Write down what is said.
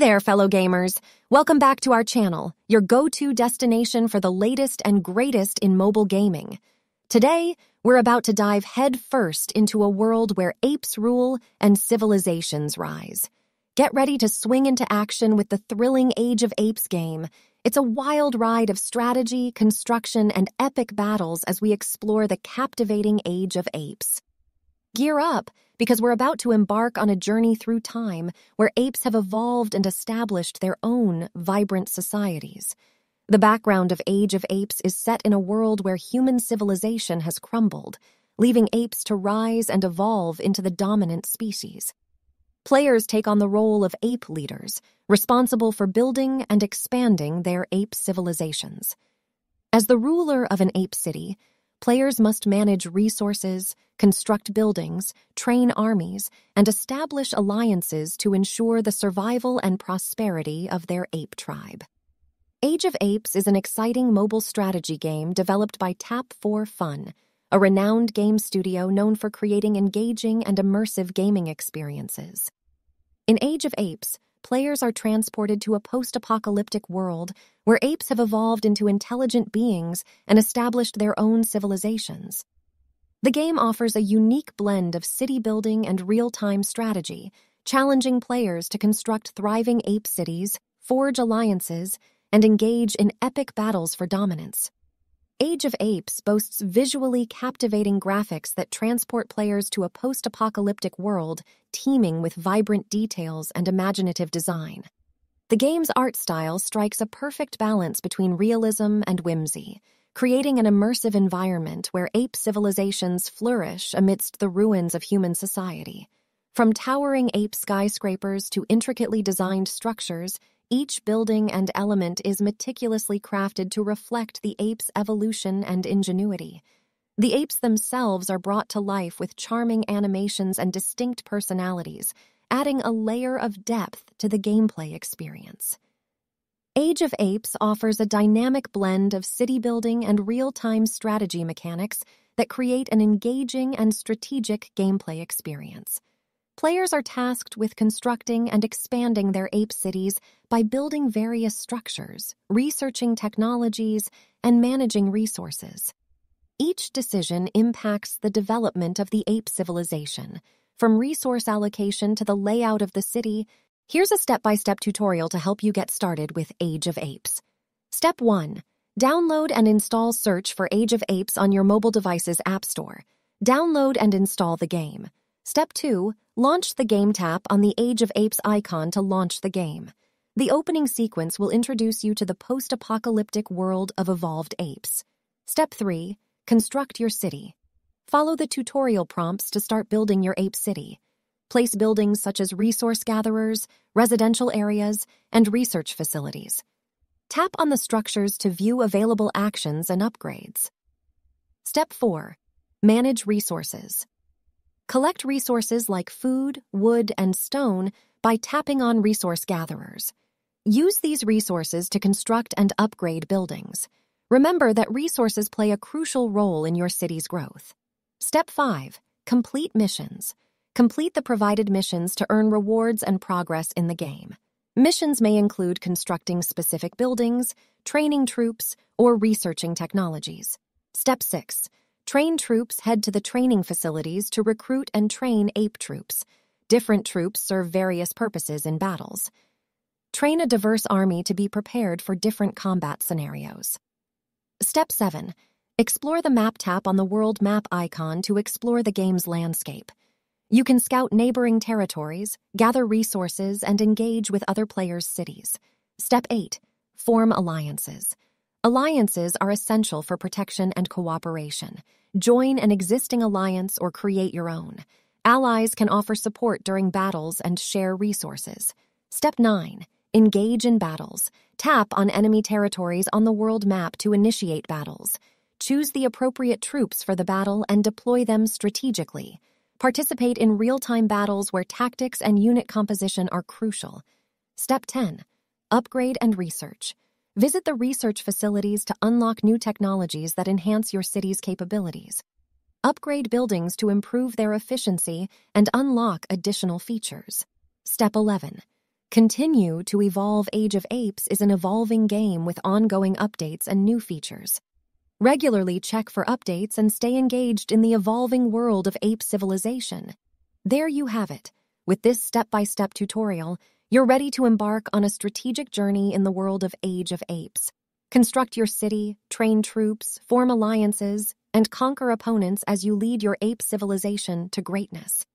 there, fellow gamers. Welcome back to our channel, your go-to destination for the latest and greatest in mobile gaming. Today, we're about to dive headfirst into a world where apes rule and civilizations rise. Get ready to swing into action with the thrilling Age of Apes game. It's a wild ride of strategy, construction, and epic battles as we explore the captivating Age of Apes. Gear up because we're about to embark on a journey through time where apes have evolved and established their own vibrant societies. The background of Age of Apes is set in a world where human civilization has crumbled, leaving apes to rise and evolve into the dominant species. Players take on the role of ape leaders, responsible for building and expanding their ape civilizations. As the ruler of an ape city, players must manage resources, construct buildings, train armies, and establish alliances to ensure the survival and prosperity of their ape tribe. Age of Apes is an exciting mobile strategy game developed by Tap4Fun, a renowned game studio known for creating engaging and immersive gaming experiences. In Age of Apes, players are transported to a post apocalyptic world where apes have evolved into intelligent beings and established their own civilizations. The game offers a unique blend of city building and real time strategy, challenging players to construct thriving ape cities, forge alliances, and engage in epic battles for dominance. Age of Apes boasts visually captivating graphics that transport players to a post apocalyptic world teeming with vibrant details and imaginative design. The game's art style strikes a perfect balance between realism and whimsy, creating an immersive environment where ape civilizations flourish amidst the ruins of human society. From towering ape skyscrapers to intricately designed structures, each building and element is meticulously crafted to reflect the ape's evolution and ingenuity. The apes themselves are brought to life with charming animations and distinct personalities, adding a layer of depth to the gameplay experience. Age of Apes offers a dynamic blend of city building and real time strategy mechanics that create an engaging and strategic gameplay experience. Players are tasked with constructing and expanding their ape cities by building various structures, researching technologies, and managing resources. Each decision impacts the development of the ape civilization. From resource allocation to the layout of the city, here's a step by step tutorial to help you get started with Age of Apes. Step 1 Download and install Search for Age of Apes on your mobile device's App Store. Download and install the game. Step 2 Launch the Game tap on the Age of Apes icon to launch the game. The opening sequence will introduce you to the post apocalyptic world of evolved apes. Step 3 Construct your city. Follow the tutorial prompts to start building your ape city. Place buildings such as resource gatherers, residential areas, and research facilities. Tap on the structures to view available actions and upgrades. Step 4 Manage resources. Collect resources like food, wood, and stone by tapping on resource gatherers. Use these resources to construct and upgrade buildings. Remember that resources play a crucial role in your city's growth. Step 5. Complete missions. Complete the provided missions to earn rewards and progress in the game. Missions may include constructing specific buildings, training troops, or researching technologies. Step 6. Train troops head to the training facilities to recruit and train ape troops. Different troops serve various purposes in battles. Train a diverse army to be prepared for different combat scenarios. Step 7. Explore the map tap on the world map icon to explore the game's landscape. You can scout neighboring territories, gather resources, and engage with other players' cities. Step 8. Form alliances. Alliances are essential for protection and cooperation. Join an existing alliance or create your own. Allies can offer support during battles and share resources. Step 9. Engage in battles. Tap on enemy territories on the world map to initiate battles. Choose the appropriate troops for the battle and deploy them strategically. Participate in real time battles where tactics and unit composition are crucial. Step 10. Upgrade and research. Visit the research facilities to unlock new technologies that enhance your city's capabilities. Upgrade buildings to improve their efficiency and unlock additional features. Step 11. Continue to Evolve Age of Apes is an evolving game with ongoing updates and new features. Regularly check for updates and stay engaged in the evolving world of ape civilization. There you have it. With this step by step tutorial, you're ready to embark on a strategic journey in the world of Age of Apes. Construct your city, train troops, form alliances, and conquer opponents as you lead your ape civilization to greatness.